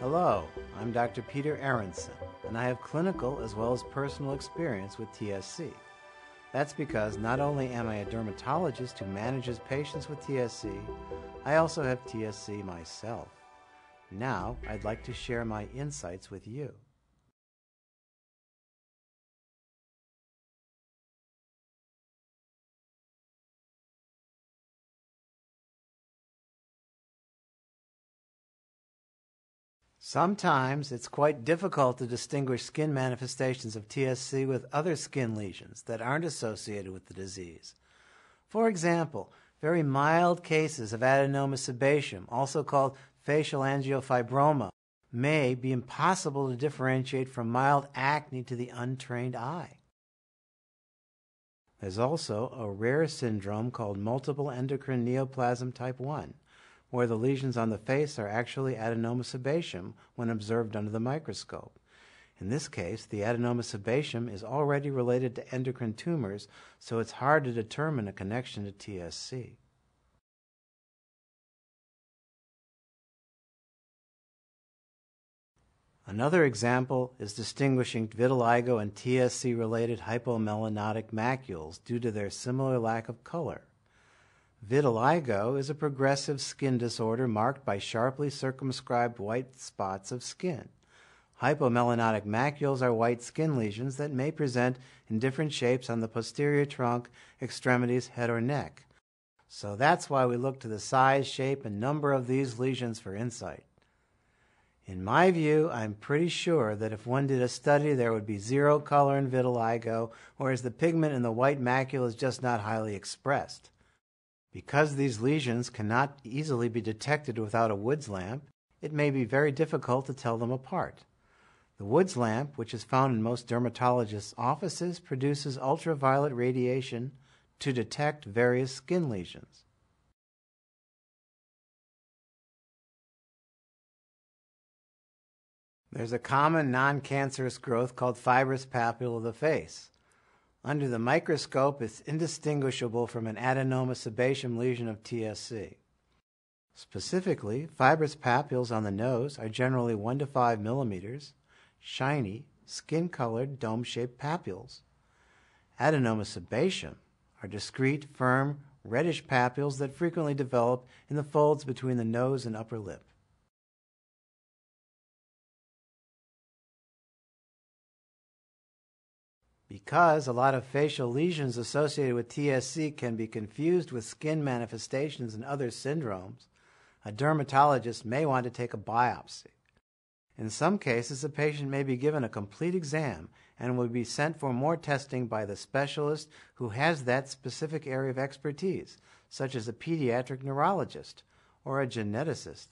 Hello, I'm Dr. Peter Aronson, and I have clinical as well as personal experience with TSC. That's because not only am I a dermatologist who manages patients with TSC, I also have TSC myself. Now, I'd like to share my insights with you. Sometimes it's quite difficult to distinguish skin manifestations of TSC with other skin lesions that aren't associated with the disease. For example, very mild cases of adenoma sebaceum, also called facial angiofibroma, may be impossible to differentiate from mild acne to the untrained eye. There's also a rare syndrome called multiple endocrine neoplasm type 1 where the lesions on the face are actually adenoma sebaceum when observed under the microscope. In this case, the adenoma sebaceum is already related to endocrine tumors, so it's hard to determine a connection to TSC. Another example is distinguishing vitiligo and TSC related hypomelanotic macules due to their similar lack of color. Vitiligo is a progressive skin disorder marked by sharply circumscribed white spots of skin. Hypomelanotic macules are white skin lesions that may present in different shapes on the posterior trunk, extremities, head, or neck. So that's why we look to the size, shape, and number of these lesions for insight. In my view, I'm pretty sure that if one did a study, there would be zero color in vitiligo, whereas the pigment in the white macule is just not highly expressed. Because these lesions cannot easily be detected without a Woods lamp, it may be very difficult to tell them apart. The Woods lamp, which is found in most dermatologists' offices, produces ultraviolet radiation to detect various skin lesions. There's a common non cancerous growth called fibrous papule of the face. Under the microscope, it's indistinguishable from an adenoma sebaceum lesion of TSC. Specifically, fibrous papules on the nose are generally 1 to 5 millimeters, shiny, skin colored, dome shaped papules. Adenoma sebaceum are discrete, firm, reddish papules that frequently develop in the folds between the nose and upper lip. Because a lot of facial lesions associated with TSC can be confused with skin manifestations and other syndromes, a dermatologist may want to take a biopsy. In some cases, a patient may be given a complete exam and will be sent for more testing by the specialist who has that specific area of expertise, such as a pediatric neurologist or a geneticist.